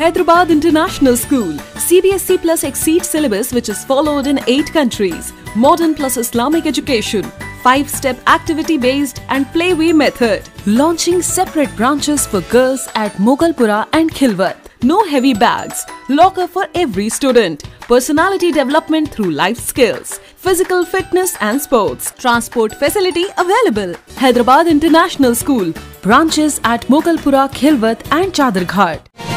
Hyderabad International School, CBSC plus Exceed syllabus which is followed in 8 countries, modern plus Islamic education, 5-step activity-based and playway method, launching separate branches for girls at Mogalpura and Khilwat. No heavy bags, locker for every student, personality development through life skills, physical fitness and sports, transport facility available. Hyderabad International School, branches at Mogalpura, Khilwat and Chadarghat.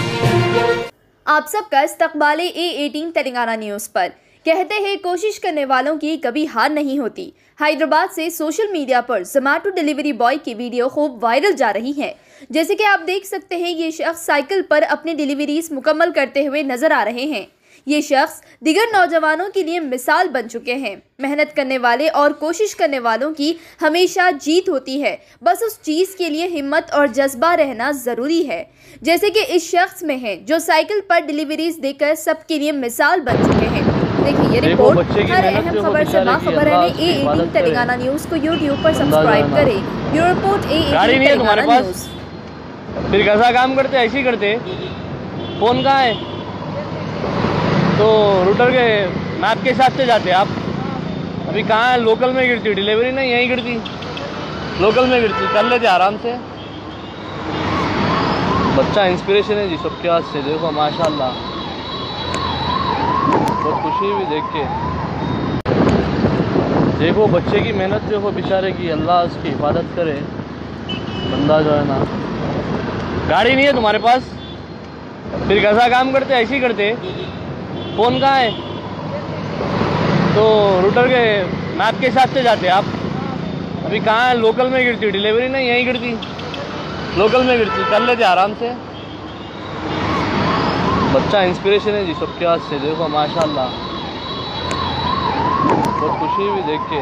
आप सबका इस्तबाल A eighteen Telangana news पर। कहते हैं, कोशिश करने वालों की कभी हार नहीं होती। हैदराबाद से सोशल मीडिया पर जोमेटो डिलीवरी बॉय की वीडियो खूब वायरल जा रही है। जैसे कि आप देख सकते हैं, ये शख्स साइकिल पर अपनी डिलीवरीज मुकम्मल करते हुए नज़र आ रहे हैं। ये शख्स दिगर नौजवानों के लिए मिसाल बन चुके हैं। मेहनत करने वाले और कोशिश करने वालों की हमेशा जीत होती है। बस उस चीज़ के लिए हिम्मत और जज्बा रहना ज़रूरी है। जैसे कि इस शख्स में है जो साइकिल पर डिलीवरीज देकर सबके लिए मिसाल बन चुके हैं। देखिए ये रिपोर्ट हर अहम खबर से बाखबर रहने ए एटीन तेलंगाना न्यूज़ को यूट्यूब पर सब्सक्राइब करें। Bureau report A eighteen Telangana news. फिर कैसा काम करते? ऐसे ही करते? फ़ोन कहाँ है? तो रूटर के मैप के हिसाब से जाते आप। अभी कहाँ है? लोकल में गिरती डिलीवरी नहीं, यहीं गिरती। लोकल में गिरती, कर लेते आराम से। बच्चा इंस्पिरेशन है जी सबके हाथ से देखो, माशाल्लाह। बहुत खुशी भी देख के। देखो, बच्चे की मेहनत देखो, बेचारे की, अल्लाह उसकी हिफाजत करे। बंदा जो है ना। गाड़ी नहीं है तुम्हारे पास? फिर कैसा काम करते ऐसे ही करते फ़ोन कहाँ है? तो रूटर के मैप के हिसाब से जाते आप। अभी कहाँ है? लोकल में गिरती डिलीवरी नहीं, यहीं गिरती। लोकल में गिरती, कर लेते आराम से। बच्चा इंस्पिरेशन है जी, सबके हाथ से। देखो, माशाल्लाह। बहुत खुशी भी देख के।